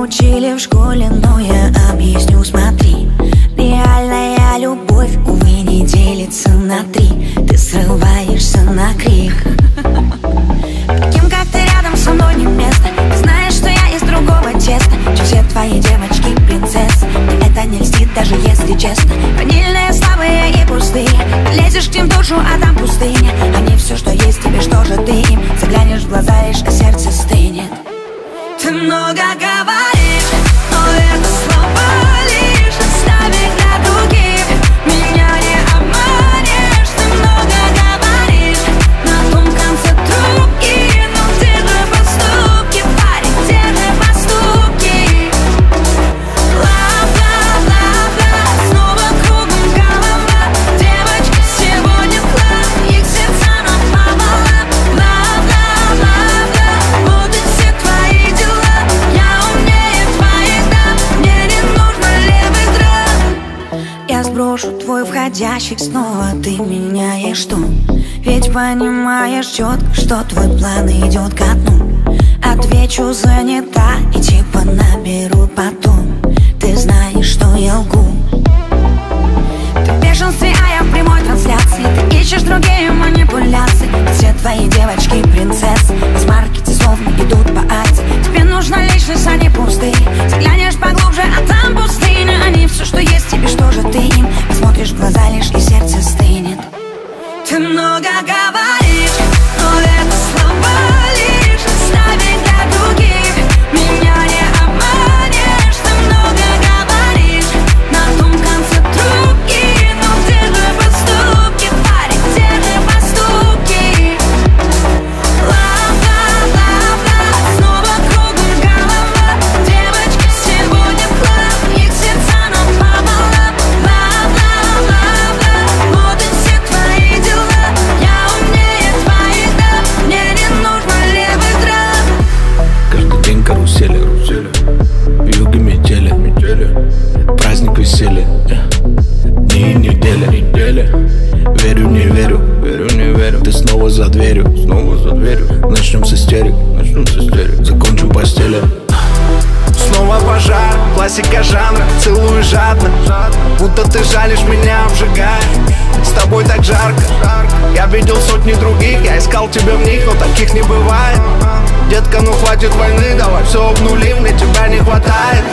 учили в школе, но я объясню, смотри. Реальная любовь, увы, не делится на три. Ты срываешься на крик. Таким, как ты рядом со мной не место. Ты знаешь, что я из другого теста. Чем все твои девочки принцессы? Мне это не льстит, даже если честно. Ванильные, слабые и пустые Лезешь к ним душу, а там пустыня. Они все, что есть Я сброшу твой входящий Снова ты меняешь тон. Ведь понимаешь четко Что твой план идет ко дну. Отвечу занята И типа снова за дверью. Начнем с истерик, начнем с истерик. Закончим постели. Снова пожар, классика жанра Целую жадно, будто ты жалишь меня, обжигаешь. С тобой так жарко, я видел сотни других Я искал тебя в них, но таких не бывает. Детка, ну хватит войны, давай все обнулим Мне тебя не хватает